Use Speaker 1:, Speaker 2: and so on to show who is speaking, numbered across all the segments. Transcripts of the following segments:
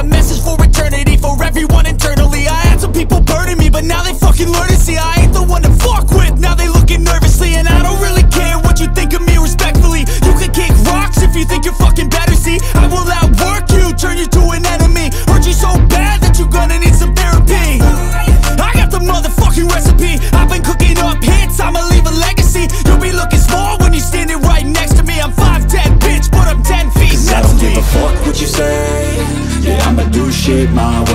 Speaker 1: A message for eternity for everyone internally. I had some people burning me, but now they fucking learn to see. I ain't the one to fuck with, now they looking nervously And I don't really care what you think of me respectfully. You can kick rocks if you think you're fucking better, see? I will outwork you, turn you to an enemy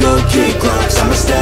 Speaker 2: can kick rocks, I'ma stay